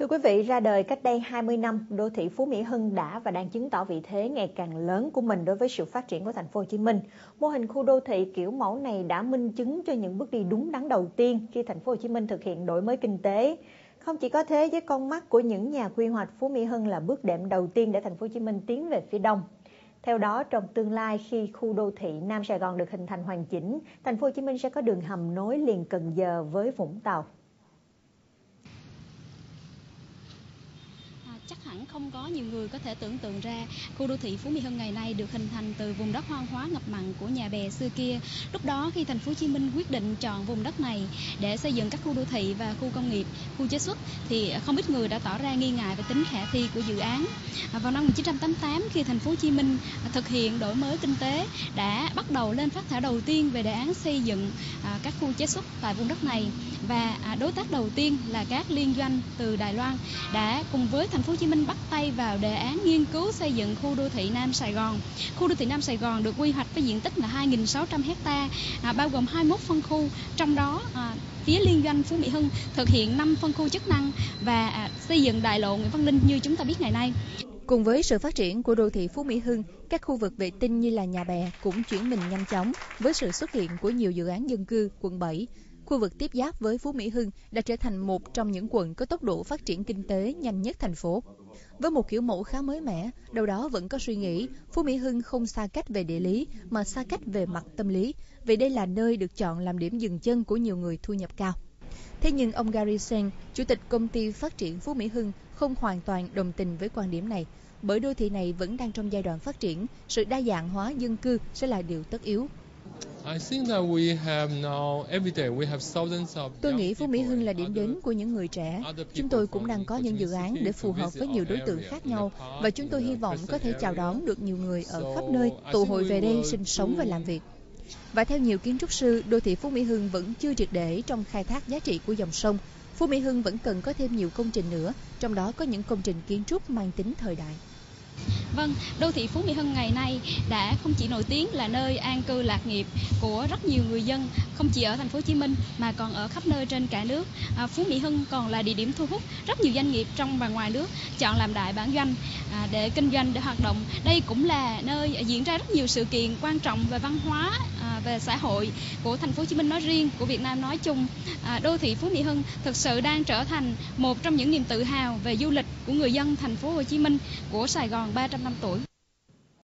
Thưa quý vị, ra đời cách đây 20 năm, đô thị Phú Mỹ Hưng đã và đang chứng tỏ vị thế ngày càng lớn của mình đối với sự phát triển của thành phố Hồ Chí Minh. Mô hình khu đô thị kiểu mẫu này đã minh chứng cho những bước đi đúng đắn đầu tiên khi thành phố Hồ Chí Minh thực hiện đổi mới kinh tế. Không chỉ có thế, với con mắt của những nhà quy hoạch Phú Mỹ Hưng là bước đệm đầu tiên để thành phố Hồ Chí Minh tiến về phía đông. Theo đó, trong tương lai khi khu đô thị Nam Sài Gòn được hình thành hoàn chỉnh, thành phố Hồ Chí Minh sẽ có đường hầm nối liền Cần Giờ với Vũng Tàu. Chắc hẳn không có nhiều người có thể tưởng tượng ra khu đô thị Phú Mỹ Hưng ngày nay được hình thành từ vùng đất hoang hóa ngập mặn của nhà bè xưa kia. Lúc đó khi thành phố Hồ Chí Minh quyết định chọn vùng đất này để xây dựng các khu đô thị và khu công nghiệp, khu chế xuất thì không ít người đã tỏ ra nghi ngại về tính khả thi của dự án. Vào năm 1988 khi thành phố Hồ Chí Minh thực hiện đổi mới kinh tế đã bắt đầu lên phát thảo đầu tiên về đề án xây dựng à, các khu chế xuất tại vùng đất này và à, đối tác đầu tiên là các liên doanh từ Đài Loan đã cùng với thành phố Hồ Chí Minh bắt tay vào đề án nghiên cứu xây dựng khu đô thị Nam Sài Gòn. Khu đô thị Nam Sài Gòn được quy hoạch với diện tích là 2.600 hecta, à, bao gồm 21 phân khu, trong đó à, phía liên doanh Phú Mỹ Hưng thực hiện 5 phân khu chức năng và à, xây dựng đại lộ Nguyễn Văn Linh như chúng ta biết ngày nay. Cùng với sự phát triển của đô thị Phú Mỹ Hưng, các khu vực vệ tinh như là nhà bè cũng chuyển mình nhanh chóng với sự xuất hiện của nhiều dự án dân cư quận 7, khu vực tiếp giáp với Phú Mỹ Hưng đã trở thành một trong những quận có tốc độ phát triển kinh tế nhanh nhất thành phố. Với một kiểu mẫu khá mới mẻ, đâu đó vẫn có suy nghĩ Phú Mỹ Hưng không xa cách về địa lý mà xa cách về mặt tâm lý, vì đây là nơi được chọn làm điểm dừng chân của nhiều người thu nhập cao. Thế nhưng ông Gary Sen, chủ tịch công ty phát triển Phú Mỹ Hưng không hoàn toàn đồng tình với quan điểm này, bởi đô thị này vẫn đang trong giai đoạn phát triển, sự đa dạng hóa dân cư sẽ là điều tất yếu. Tôi nghĩ Phú Mỹ Hưng là điểm đến của những người trẻ. Chúng tôi cũng đang có những dự án để phù hợp với nhiều đối tượng khác nhau và chúng tôi hy vọng có thể chào đón được nhiều người ở khắp nơi tụ hội về đây sinh sống và làm việc. Và theo nhiều kiến trúc sư, đô thị Phú Mỹ Hưng vẫn chưa triệt để trong khai thác giá trị của dòng sông. Phú Mỹ Hưng vẫn cần có thêm nhiều công trình nữa, trong đó có những công trình kiến trúc mang tính thời đại. Vâng, đô thị Phú Mỹ Hưng ngày nay đã không chỉ nổi tiếng là nơi an cư lạc nghiệp của rất nhiều người dân, không chỉ ở thành phố Hồ Chí Minh mà còn ở khắp nơi trên cả nước. À, Phú Mỹ Hưng còn là địa điểm thu hút rất nhiều doanh nghiệp trong và ngoài nước chọn làm đại bản doanh à, để kinh doanh để hoạt động. Đây cũng là nơi diễn ra rất nhiều sự kiện quan trọng về văn hóa à, về xã hội của thành phố Hồ Chí Minh nói riêng, của Việt Nam nói chung. À, đô thị Phú Mỹ Hưng thực sự đang trở thành một trong những niềm tự hào về du lịch của người dân thành phố Hồ Chí Minh của Sài Gòn 300 năm tuổi